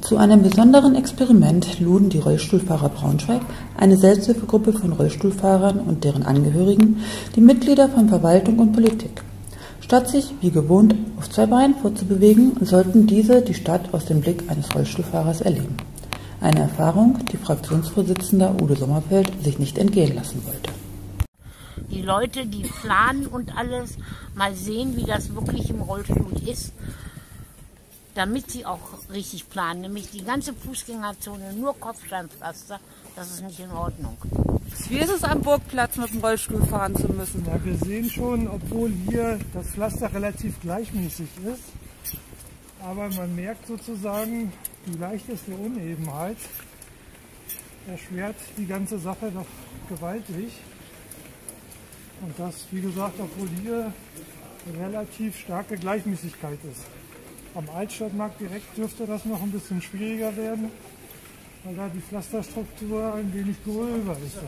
Zu einem besonderen Experiment luden die Rollstuhlfahrer Braunschweig, eine Selbsthilfegruppe von Rollstuhlfahrern und deren Angehörigen, die Mitglieder von Verwaltung und Politik. Statt sich, wie gewohnt, auf zwei Beinen vorzubewegen, sollten diese die Stadt aus dem Blick eines Rollstuhlfahrers erleben. Eine Erfahrung, die Fraktionsvorsitzender Udo Sommerfeld sich nicht entgehen lassen wollte. Die Leute, die planen und alles, mal sehen, wie das wirklich im Rollstuhl ist damit sie auch richtig planen. Nämlich die ganze Fußgängerzone nur Kopfsteinpflaster. Das ist nicht in Ordnung. Wie ist es am Burgplatz mit dem Rollstuhl fahren zu müssen? Ja, wir sehen schon, obwohl hier das Pflaster relativ gleichmäßig ist, aber man merkt sozusagen, die leichteste Unebenheit erschwert die ganze Sache doch gewaltig. Und das, wie gesagt, obwohl hier relativ starke Gleichmäßigkeit ist. Am Altstadtmarkt direkt dürfte das noch ein bisschen schwieriger werden, weil da die Pflasterstruktur ein wenig gröber ist.